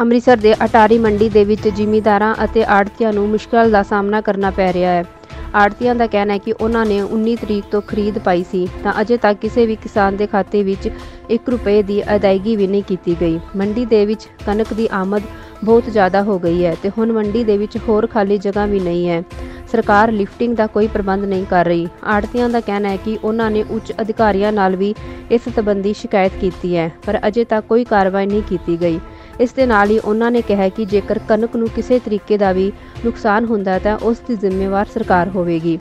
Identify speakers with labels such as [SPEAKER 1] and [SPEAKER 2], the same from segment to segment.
[SPEAKER 1] ਅੰਮ੍ਰਿਤਸਰ ਦੇ ਅਟਾਰੀ ਮੰਡੀ ਦੇ ਵਿੱਚ ਜ਼ਿਮੀਂਦਾਰਾਂ ਅਤੇ ਆੜਤੀਆਂ ਨੂੰ ਮੁਸ਼ਕਲ ਦਾ ਸਾਹਮਣਾ ਕਰਨਾ ਪੈ ਰਿਹਾ ਹੈ। ਆੜਤੀਆਂ ਦਾ ਕਹਿਣਾ ਹੈ ਕਿ ਉਹਨਾਂ ਨੇ 19 ਤਰੀਕ ਤੋਂ ਖਰੀਦ ਪਾਈ ਸੀ, ਤਾਂ ਅਜੇ ਤੱਕ ਕਿਸੇ ਵੀ ਕਿਸਾਨ ਦੇ ਖਾਤੇ ਵਿੱਚ 1 ਰੁਪਏ ਦੀ ਅਦਾਇਗੀ ਵੀ ਨਹੀਂ ਕੀਤੀ ਗਈ। ਮੰਡੀ ਦੇ ਵਿੱਚ ਕਣਕ ਦੀ ਆਮਦ ਬਹੁਤ ਜ਼ਿਆਦਾ ਹੋ ਗਈ ਹੈ ਤੇ ਹੁਣ ਮੰਡੀ ਦੇ ਵਿੱਚ ਹੋਰ ਖਾਲੀ ਜਗ੍ਹਾ ਵੀ ਨਹੀਂ ਹੈ। ਸਰਕਾਰ ਲਿਫਟਿੰਗ ਦਾ ਕੋਈ ਪ੍ਰਬੰਧ ਨਹੀਂ ਕਰ ਰਹੀ। ਆੜਤੀਆਂ ਦਾ ਕਹਿਣਾ ਹੈ ਕਿ ਉਹਨਾਂ ਨੇ ਉੱਚ ਅਧਿਕਾਰੀਆਂ ਨਾਲ ਵੀ ਇਸ ਸੰਬੰਧੀ ਸ਼ਿਕਾਇਤ ਕੀਤੀ ਹੈ, ਪਰ ਅਜੇ ਤੱਕ ਕੋਈ ਕਾਰਵਾਈ ਨਹੀਂ ਕੀਤੀ ਗਈ। ਇਸ ਦੇ ਨਾਲ ਹੀ ਉਹਨਾਂ ਨੇ ਕਿਹਾ ਕਿ ਜੇਕਰ ਕਣਕ ਨੂੰ ਕਿਸੇ ਤਰੀਕੇ ਦਾ ਵੀ ਨੁਕਸਾਨ ਹੁੰਦਾ ਤਾਂ ਉਸ ਦੀ ਜ਼ਿੰਮੇਵਾਰ ਸਰਕਾਰ ਹੋਵੇਗੀ।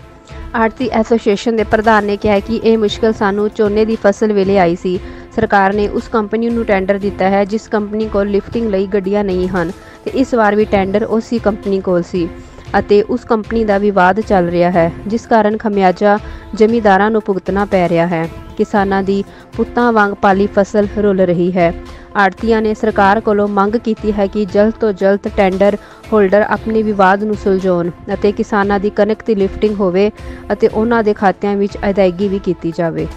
[SPEAKER 1] ਆੜਤੀ ਐਸੋਸੀਏਸ਼ਨ ਦੇ ਪ੍ਰਧਾਨ ਨੇ ਕਿਹਾ ਕਿ ਇਹ ਮੁਸ਼ਕਲ ਸਾਨੂੰ ਝੋਨੇ ਦੀ ਫਸਲ ਵੇਲੇ ਆਈ ਸੀ। ਸਰਕਾਰ ਨੇ ਉਸ ਕੰਪਨੀ ਨੂੰ ਟੈਂਡਰ ਦਿੱਤਾ ਹੈ ਜਿਸ ਕੰਪਨੀ ਕੋਲ ਲਿਫਟਿੰਗ ਲਈ ਗੱਡੀਆਂ ਨਹੀਂ ਹਨ ਤੇ ਇਸ ਵਾਰ ਵੀ ਟੈਂਡਰ ਉਸੇ ਕੰਪਨੀ ਕੋਲ ਸੀ ਅਤੇ ਉਸ ਕੰਪਨੀ ਦਾ ਵਿਵਾਦ ਚੱਲ ਰਿਹਾ ਹੈ, ਜਿਸ ਕਾਰਨ ਖਮਿਆਜਾ ਜ਼ਮੀਂਦਾਰਾਂ ਨੂੰ ਭੁਗਤਣਾ ਪੈ ਰਿਹਾ ਹੈ। ਕਿਸਾਨਾਂ ਦੀ ਪੁੱਤਾਂ ਵਾਂਗ ਪਾਲੀ ਫਸਲ ਰੁਲ ਰਹੀ ਹੈ। ਆੜਤੀਆਂ ਨੇ ਸਰਕਾਰ ਕੋਲੋਂ ਮੰਗ ਕੀਤੀ ਹੈ ਕਿ ਜਲਦ ਤੋਂ ਜਲਦ ਟੈਂਡਰ ਹੋਲਡਰ ਆਪਣੇ ਵਿਵਾਦ ਨੂੰ ਸੁਲਝਾਉਣ ਅਤੇ ਕਿਸਾਨਾਂ ਦੀ ਕਣਕ ਦੀ ਲਿਫਟਿੰਗ ਹੋਵੇ ਅਤੇ ਉਹਨਾਂ ਦੇ ਖਾਤਿਆਂ ਵਿੱਚ ਅਦਾਇਗੀ ਵੀ ਕੀਤੀ ਜਾਵੇ।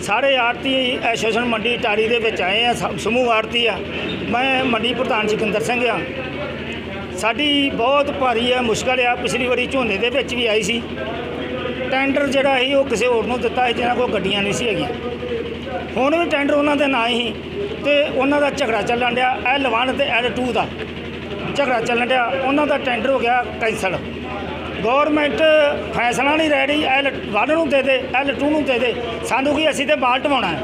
[SPEAKER 2] ਸਾਰੇ ਆੜਤੀ ਐਸੋਸੀਏਸ਼ਨ ਮੰਡੀ ਟਾਰੀ ਦੇ ਵਿੱਚ ਆਏ ਆ ਸਮੂਹ ਆੜਤੀ ਆ। ਮੈਂ ਮੰਡੀ ਪ੍ਰਧਾਨ ਜੋਗਿੰਦਰ ਸਿੰਘ ਆ। ਸਾਡੀ ਬਹੁਤ ਭਾਰੀ ਆ ਮੁਸ਼ਕਲ ਆ ਪਿਛਲੀ ਵਾਰੀ ਝੋਨੇ ਦੇ ਵਿੱਚ ਵੀ ਆਈ ਸੀ। ਟੈਂਡਰ ਜਿਹੜਾ ਸੀ, ਉਹ ਕਿਸੇ ਹੋਰ ਨੂੰ ਦਿੱਤਾ ਸੀ, ਜਿਹਨਾਂ ਕੋਲ ਗੱਡੀਆਂ ਨਹੀਂ ਸੀ ਹੈਗੀਆਂ। ਹੁਣ ਵੀ ਟੈਂਡਰ ਉਹਨਾਂ ਦੇ ਨਾਂ ਹੀ ਤੇ ਉਹਨਾਂ ਦਾ ਝਗੜਾ ਚੱਲਣ ਡਿਆ L1 ਤੇ L2 ਦਾ ਝਗੜਾ ਚੱਲਣ ਡਿਆ। ਉਹਨਾਂ ਦਾ ਟੈਂਡਰ ਹੋ ਗਿਆ ਕੈਂਸਲ ਗਵਰਨਮੈਂਟ ਫੈਸਲਾ ਨਹੀਂ ਰਹਿ ਰਹੀ L1 ਨੂੰ ਦੇ ਦੇ L2 ਨੂੰ ਦੇ ਦੇ। ਸਾਨੂੰ ਕੀ ਅਸੀਂ ਤੇ ਬਾਲ ਟਵਾਉਣਾ ਹੈ?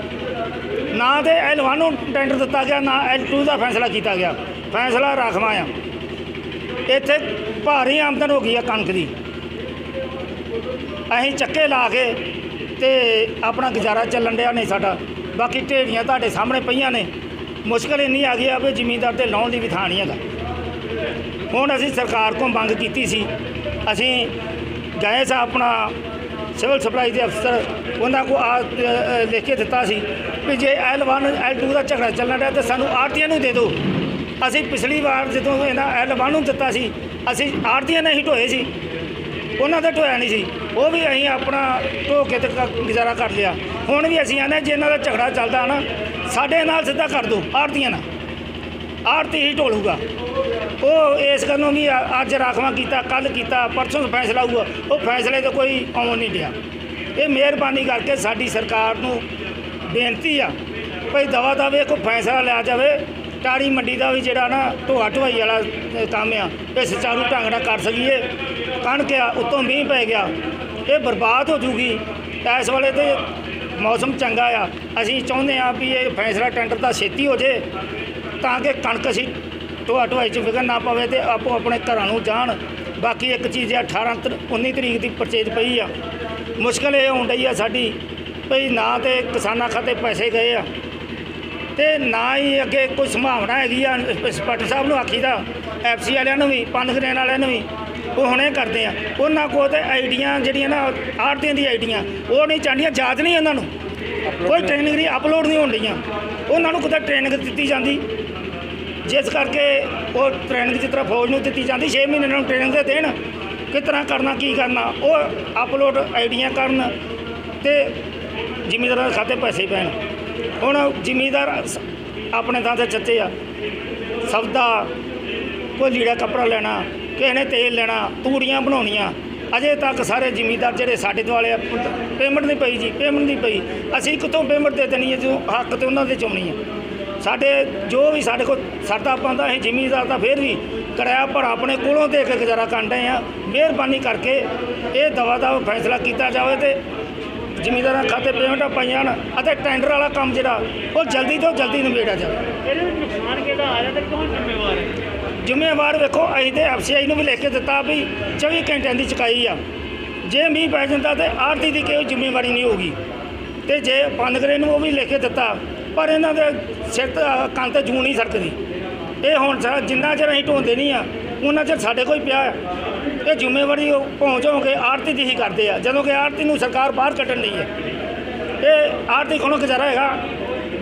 [SPEAKER 2] ਨਾ ਤੇ L1 ਨੂੰ ਟੈਂਡਰ ਦਿੱਤਾ ਗਿਆ, ਨਾ L2 ਦਾ ਫੈਸਲਾ ਕੀਤਾ ਗਿਆ। ਫੈਸਲਾ ਰਾਖਵਾਂ ਆ। ਇੱਥੇ ਭਾਰੀ ਆਮਦਨ ਹੋ ਗਈ ਆ ਕਣਕ ਦੀ। ਅਸੀਂ ਚੱਕੇ ਲਾ ਕੇ ਤੇ ਆਪਣਾ ਗੁਜ਼ਾਰਾ ਚੱਲਣ ਡਿਆ ਨਹੀਂ ਸਾਡਾ। ਬਾਕੀ ਢੇੜੀਆਂ ਤੁਹਾਡੇ ਸਾਹਮਣੇ ਪਈਆਂ ਨੇ। ਮੁਸ਼ਕਲ ਇੰਨੀ ਆ ਗਈ ਆ ਵੀ ਜ਼ਮੀਨਦਾਰ ਤੇ ਲਾਉਣ ਦੀ ਵੀ ਥਾਂ ਨਹੀਂ ਹੈਗਾ। ਹੁਣ ਅਸੀਂ ਸਰਕਾਰ ਤੋਂ ਮੰਗ ਕੀਤੀ ਸੀ। ਅਸੀਂ ਗਏ ਸਾਂ ਆਪਣਾ ਸਿਵਲ ਸਪਲਾਈ ਦੇ ਅਫਸਰ। ਉਹਨਾਂ ਕੋ ਆ ਲਿਖ ਕੇ ਦਿੱਤਾ ਸੀ ਵੀ ਜੇ L1 L2 ਦਾ ਝਗੜਾ ਚੱਲਣ ਡਿਆ ਤਾਂ ਸਾਨੂੰ ਆੜਤੀਆਂ ਨੂੰ ਦੇ ਦਿਓ। ਅਸੀਂ ਪਿਛਲੀ ਵਾਰ ਜਦੋਂ ਇਹਨਾਂ L1 ਨੂੰ ਦਿੱਤਾ ਸੀ, ਅਸੀਂ ਆੜਤੀਆਂ ਨੇ ਹੀ ਢੋਏ ਸੀ। ਉਹਨਾਂ ਦਾ ਢੋਇਆ ਨਹੀਂ ਸੀ। ਉਹ ਵੀ ਅਸੀਂ ਆਪਣਾ ਢੋ ਕੇ ਤੇ ਕ- ਗੁਜ਼ਾਰਾ ਕਰ ਲਿਆ। ਹੁਣ ਵੀ ਅਸੀਂ ਆਨੇ ਜੇ ਇਹਨਾਂ ਦਾ ਝਗੜਾ ਚੱਲਦਾ ਨਾ, ਸਾਡੇ ਨਾਲ ਸਿੱਧਾ ਕਰ ਦਿਓ ਆੜਤੀਆਂ ਨਾਲ। ਆੜਤੀ ਹੀ ਢੋਲੂਗਾ। ਉਹ ਇਸ ਗੱਲੋਂ ਵੀ ਅ- ਅੱਜ ਰਾਖਵਾਂ ਕੀਤਾ ਕੱਲ ਕੀਤਾ, ਪਰਸੋਂ ਫੈਸਲਾ ਹੋਊਗਾ। ਉਹ ਫੈਸਲੇ ਤੇ ਕੋਈ ਆਉਣ ਨਹੀਂ ਡਿਆ। ਇਹ ਮਿਹਰਬਾਨੀ ਕਰਕੇ ਸਾਡੀ ਸਰਕਾਰ ਨੂੰ ਬੇਨਤੀ ਆ, ਭਈ ਦਵਾ ਦਵੇ ਕੋਈ ਫੈਸਲਾ ਲਿਆ ਜਾਵੇ। ਟਾੜੀ ਮੰਡੀ ਦਾ ਵੀ ਜਿਹੜਾ ਨਾ ਢੋਆ ਢਵਾਈ ਵਾਲਾ ਕੰਮ ਆ। ਇਹ ਸੁਚਾਰੂ ਢੰਗ ਨਾਲ ਕਰ ਸਕੀਏ। ਕਣਕ ਆ, ਉੱਤੋਂ ਮੀਂਹ ਪੈ ਗਿਆ। ਇਹ ਬਰਬਾਦ ਹੋ ਜੂਗੀ। ਇਸ ਵੇਲੇ ਤੇ ਮੌਸਮ ਚੰਗਾ ਆ। ਅਸੀਂ ਚਾਹੁੰਦੇ ਆ ਵੀ ਇਹ ਫੈਸਲਾ ਟੈਂਡਰ ਦਾ ਛੇਤੀ ਹੋ ਜੇ, ਤਾਂ ਕਿ ਕਣਕ ਅਸੀਂ ਢੋਆ ਢਵਾਈ ਚ ਵਿਗਨ ਨਾ ਪਵੇ ਤੇ ਆਪੋ ਆਪਣੇ ਘਰਾਂ ਨੂੰ ਜਾਣ। ਬਾਕੀ ਇੱਕ ਚੀਜ਼ ਆ 18 ਤਰ- 19 ਤਰੀਕ ਦੀ ਪਰਚੇਜ ਪਈ ਆ। ਮੁਸ਼ਕਲ ਇਹ ਹੋਣ ਡਈ ਆ ਸਾਡੀ, ਭਈ ਨਾ ਤੇ ਕਿਸਾਨਾਂ ਖਾਤੇ ਪੈਸੇ ਗਏ ਆ। ਤੇ ਨਾ ਹੀ ਅੱਗੇ ਕੋਈ ਸੰਭਾਵਨਾ ਹੈਗੀ ਆ ਇੰਸਪੈਕਟਰ ਸਾਹਿਬ ਨੂੰ ਆਖੀਦਾ ਐਫਸੀ ਵਾਲਿਆਂ ਨੂੰ ਵੀ ਪੰਨ ਗ੍ਰੇਨ ਵਾਲਿਆਂ ਨੂੰ ਵੀ ਉਹ ਹੁਣੇ ਕਰਦੇ ਆ। ਉਹਨਾਂ ਕੋਲ ਤੇ ਆਈਡੀਆਂ ਜਿਹੜੀਆਂ ਨਾ ਆੜਤੀਆਂ ਦੀ ਆਈਡੀਆਂ ਉਹ ਨਹੀਂ ਚਾਹੁੰਦੀਆਂ ਯਾਦ ਨਹੀਂ ਉਹਨਾਂ ਨੂੰ। ਕੋਈ ਟ੍ਰੇਨਿੰਗ ਦੀ ਅਪਲੋਡ ਨਹੀਂ ਡਈਆਂ। ਉਹਨਾਂ ਨੂੰ ਕਿਤੇ ਟ੍ਰੇਨਿੰਗ ਦਿੱਤੀ ਜਾਂਦੀ। ਜਿਸ ਕਰਕੇ ਉਹ ਟ੍ਰੇਨਿੰਗ ਜਿਸ ਤਰ੍ਹਾਂ ਫੌਜ ਨੂੰ ਦਿੱਤੀ ਜਾਂਦੀ 6 ਮਹੀਨੇ ਨੂੰ ਟ੍ਰੇਨਿੰਗ ਦੇ ਦੇਣ ਕਿਸ ਤਰ੍ਹਾਂ ਕਰਨਾ ਕੀ ਕਰਨਾ ਉਹ ਅਪਲੋਡ ਆਈਡੀਆਂ ਕਰਨ ਤੇ ਜ਼ਿਮੀਂਦਾਰਾਂ ਦੇ ਖਾਤੇ ਪੈਸੇ ਪੈਣ। ਹੁਣ ਜ਼ਿਮੀਦਾਰ ਸ- ਆਪਣੇ ਥਾਂ ਤੇ ਚੱਤੇ ਆ। ਸਬਦਾ ਕੋਈ ਲੀੜਾ ਕੱਪੜਾ ਲੈਣਾ, ਕਿਸੇ ਨੇ ਤੇਲ ਲੈਣਾ, ਤੂੜੀਆਂ ਬਣਾਉਣੀਆਂ। ਅਜੇ ਤੱਕ ਸਾਰੇ ਜ਼ਿਮੀਦਾਰ ਜਿਹੜੇ ਸਾਡੇ ਦੁਆਲੇ ਆ ਪੇਮੈਂਟ ਨਹੀਂ ਪਈ ਜੀ, ਪੇਮੈਂਟ ਨਹੀਂ ਪਈ। ਅਸੀਂ ਕਿੱਥੋਂ ਪੇਮੈਂਟ ਦੇ ਦੇਣੀ ਹੈ ਜੋ ਹੱਕ ਤੇ ਉਹਨਾਂ ਦੇ ਚੋਣੀ ਹੈ। ਸਾਡੇ ਜੋ ਵੀ ਸਾਡੇ ਕੋਲ ਸਰਦਾ ਪਾਉਂਦਾ ਅਸੀਂ ਜ਼ਿਮੀਂਦਾਰ ਤਾਂ ਫੇਰ ਵੀ ਕਿਰਾਇਆ, ਪਰ ਆਪਣੇ ਕੋਲੋਂ ਦੇ ਕੇ ਗੁਜ਼ਾਰਾ ਕਰਨ ਡਏ ਆ ਮਿਹਰਬਾਨੀ ਕਰਕੇ ਇਹ ਦਵਾ ਦਾ ਫੈਸਲਾ ਕੀਤਾ ਜਾਵੇ ਤੇ ਜ਼ਿਮੀਂਦਾਰਾਂ ਖਾਤੇ ਪੇਮੈਂਟਾਂ ਪਾਈਆਂ ਹਨ ਅਤੇ ਟੈਂਡਰ ਵਾਲਾ ਕੰਮ ਜਿਹੜਾ ਉਹ ਜਲਦੀ ਤੋਂ ਜਲਦੀ ਨਿਬੇੜਿਆ ਜਾਵੇ।
[SPEAKER 3] ਇਹਦੇ ਵਿੱਚ ਨੁਕਸਾਨ ਕਿਹਦਾ ਆ ਰਿਹਾ ਤੇ ਕੌਣ ਜ਼ਿੰਮੇਵਾਰ ਹੈ?
[SPEAKER 2] ਜ਼ਿੰਮੇਵਾਰ ਵੇਖੋ ਅਸੀਂ ਤੇ ਐਫਸੀਆਈ ਨੂੰ ਵੀ ਲਿਖ ਕੇ ਦਿੱਤਾ ਵੀ 24 ਘੰਟਿਆਂ ਦੀ ਚੁਕਾਈ ਆ। ਜੇ ਮੀਂਹ ਪੈ ਜਾਂਦਾ ਤੇ ਆਰਤੀ ਦੀ ਕੋਈ ਜ਼ਿੰਮੇਵਾਰੀ ਨਹੀਂ ਹੋਗੀ ਤੇ ਜੇ ਪੰਦਗਰੇ ਨੂੰ ਉਹ ਵੀ ਲਿਖ ਕੇ ਦਿੱਤਾ ਪਰ ਇਹਨਾਂ ਦੇ ਸਿਰ ਕੰਨ ਤੇ ਜੂੰ ਨਹੀਂ ਸਰਕਦੀ ਇਹ ਹੁਣ ਜਿੰਨਾ ਚਿਰ ਅਸੀਂ ਢੋਂਦੇ ਨਹੀਂ ਆ ਉਹਨਾਂ ਚਿਰ ਸਾਡੇ ਕੋਈ ਪਿਆ ਆ। ਇਹ ਜ਼ਿੰਮੇਵਾਰੀ ਉਹ ਪਹੁੰਚ ਹੋ ਕੇ ਆਰਤੀ ਦੀ ਹੀ ਕਰਦੇ ਆ। ਜਦੋਂ ਕਿ ਆਰਤੀ ਨੂੰ ਸਰਕਾਰ ਬਾਹਰ ਕੱਢਣ ਲਈ ਹੈ। ਇਹ ਆਰਥਿਕ ਕੋਲੋਂ ਗੁਜ਼ਾਰਾ ਹੈਗਾ।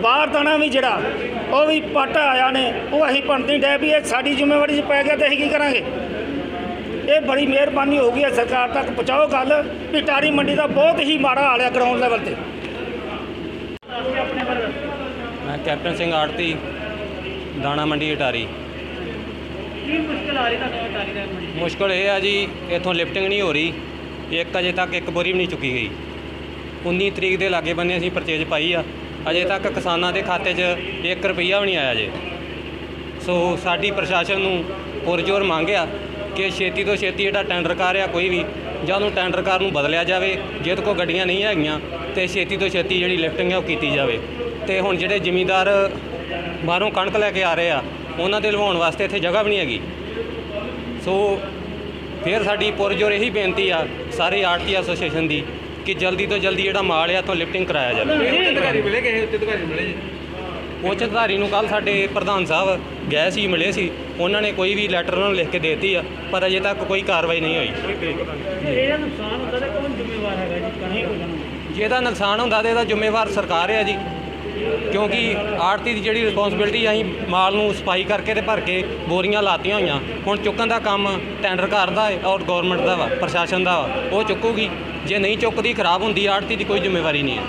[SPEAKER 2] ਬਾਹਰ ਦਾਣਾ ਵੀ ਜਿਹੜਾ, ਉਹ ਵੀ ਪੱਟ ਆਇਆ ਨੇ, ਉਹ ਅਸੀਂ ਪੰਤੀ ਡੈ ਵੀ ਇਹ ਸਾਡੀ ਜ਼ਿੰਮੇਵਾਰੀ 'ਚ ਪੈ ਗਿਆ ਤੇ ਅਸੀਂ ਕੀ ਕਰਾਂਗੇ? ਇਹ ਬੜੀ ਮਿਹਰਬਾਨੀ ਹੋ ਗਈ ਹੈ ਸਰਕਾਰ ਤੱਕ। ਪਹੁੰਚਾਓ ਗੱਲ ਵੀ ਟਾਰੀ ਮੰਡੀ ਦਾ ਬਹੁਤ ਹੀ ਮਾੜਾ ਹਾਲ ਹੈ ਗਰਾਊਂਡ ਲੈਵਲ ਤੇ।
[SPEAKER 4] ਮੈਂ ਕੈਪਟਨ ਸਿੰਘ ਆੜਤੀ ਦਾਣਾ ਮੰਡੀ, ਅਟਾਰੀ।
[SPEAKER 3] ਕੀ ਮੁਸ਼ਕਲ ਆ ਰਹੀ ਤੁਹਾਨੂੰ ਅਟਾਰੀ ਦਾ
[SPEAKER 4] ਮੁਸ਼ਕਲ ਇਹ ਆ ਜੀ, ਇੱਥੋਂ ਲਿਫਟਿੰਗ ਨਹੀਂ ਹੋ ਰਹੀ। ਇੱਕ ਅਜੇ ਤੱਕ ਇੱਕ ਬੋਰੀ ਵੀ ਨਹੀਂ ਚੁੱਕੀ ਗਈ 19 ਤਰੀਕ ਦੇ ਲਾਗੇ ਬੰਨੇ ਅਸੀਂ ਪਰਚੇਜ ਪਾਈ ਆ। ਅਜੇ ਤੱਕ ਕਿਸਾਨਾਂ ਦੇ ਖਾਤੇ 'ਚ 1 ਰੁਪਈਆ ਵੀ ਨਹੀਂ ਆਇਆ ਜੇ। ਸੋ ਸਾਡੀ ਪ੍ਰਸ਼ਾਸਨ ਨੂੰ ਪੁਰਜੋਰ ਮੰਗਿਆ ਕਿ ਛੇਤੀ ਤੋਂ ਛੇਤੀ ਜਿਹੜਾ ਟੈਂਡਰ ਕਰ ਰਿਹਾ ਕੋਈ ਵੀ, ਜਾਂ ਉਹਨੂੰ ਟੈਂਡਰ ਕਾਰ ਨੂੰ ਬਦਲਿਆ ਜਾਵੇ ਜਿਹਦੇ ਕੋਲ ਗੱਡੀਆਂ ਨਹੀਂ ਹੈਗੀਆਂ, ਤੇ ਛੇਤੀ ਤੋਂ ਛੇਤੀ ਜਿਹੜੀ ਲਿਫਟਿੰਗ ਹੈ ਉਹ ਕੀਤੀ ਜਾਵੇ। ਤੇ ਹੁਣ ਜਿਹੜੇ ਜ਼ਿਮੀਂਦਾਰ ਬਾਹਰੋਂ ਕਣਕ ਲੈ ਕੇ ਆ ਰਹੇ ਆ ਉਹਨਾਂ ਦੇ ਲਵਾਉਣ ਵਾਸਤੇ ਇੱਥੇ ਜਗ੍ਹਾ ਵੀ ਨਹੀਂ ਹੈਗੀ। ਸੋ ਫਿਰ ਸਾਡੀ ਪੁਰਜੋਰ ਇਹੀ ਬੇਨਤੀ ਆ ਸਾਰੇ ਆੜਤੀ ਐਸੋਸੀਏਸ਼ਨ ਦੀ ਕਿ ਜਲਦੀ ਤੋਂ ਜਲਦੀ ਜਿਹੜਾ ਮਾਲ ਆ ਤੋਂ ਲਿਫਟਿੰਗ ਕਰਾਇਆ ਜਾਵੇ।
[SPEAKER 5] ਅਧਿਕਾਰੀ ਮਿਲੇ ਗਏ ਉੱਚ ਅਧਿਕਾਰੀ ਮਿਲੇ ਜੀ?
[SPEAKER 4] ਉੱਚ ਅਧਿਕਾਰੀ ਨੂੰ ਕੱਲ ਸਾਡੇ ਪ੍ਰਧਾਨ ਸਾਹਿਬ ਗਏ ਸੀ ਮਿਲੇ ਸੀ। ਉਹਨਾਂ ਨੇ ਕੋਈ ਵੀ ਲੈਟਰ ਉਹਨਾਂ ਨੂੰ ਲਿਖ ਕੇ ਦੇਤੀ ਆ ਪਰ ਅਜੇ ਤੱਕ ਕੋਈ ਕਾਰਵਾਈ ਨਹੀਂ ਹੋਈ।
[SPEAKER 3] ਇਹਦਾ ਨੁਕਸਾਨ ਹੁੰਦਾ ਤਾਂ ਕੌਣ ਜ਼ਿੰਮੇਵਾਰ ਹੈਗਾ ਜੀ? ਕਹੀਂ ਹੋ ਜਾਣਾ
[SPEAKER 4] ਜੇ ਇਹਦਾ ਨੁਕਸਾਨ ਹੁੰਦਾ ਤੇ ਇਹਦਾ ਜ਼ਿੰਮੇਵਾਰ ਸਰਕਾਰ ਹੈ ਜੀ। ਕਿਉਂਕਿ ਆੜਤੀ ਦੀ ਜਿਹੜੀ ਰਿਸਪੌਂਸਿਬਿਲਟੀ ਅਸੀਂ ਮਾਲ ਨੂੰ ਸਫ਼ਾਈ ਕਰਕੇ ਤੇ ਭਰ ਕੇ ਬੋਰੀਆਂ ਲਾਤੀਆਂ ਹੋਈਆਂ। ਹੁਣ ਚੁੱਕਣ ਦਾ ਕੰਮ ਟੈਂਡਰ ਕਰਦਾ ਹੈ ਔਰ ਗਵਰਨਮੈਂਟ ਦਾ ਵਾ, ਪ੍ਰਸ਼ਾਸਨ ਦਾ ਵਾ, ਉਹ ਚੁੱਕੂਗੀ। ਜੇ ਨਹੀਂ ਚੁੱਕਦੀ, ਖਰਾਬ ਹੁੰਦੀ ਆੜਤੀ ਦੀ ਕੋਈ ਜ਼ਿੰਮੇਵਾਰੀ ਨਹੀਂ ਹੈ।